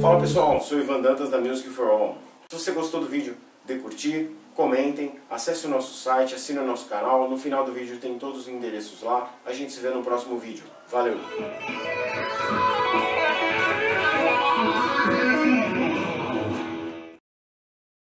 Fala pessoal, sou Ivan Dantas da Music for All. Se você gostou do vídeo, dê curtir, comentem, acesse o nosso site, assine o nosso canal. No final do vídeo tem todos os endereços lá. A gente se vê no próximo vídeo. Valeu!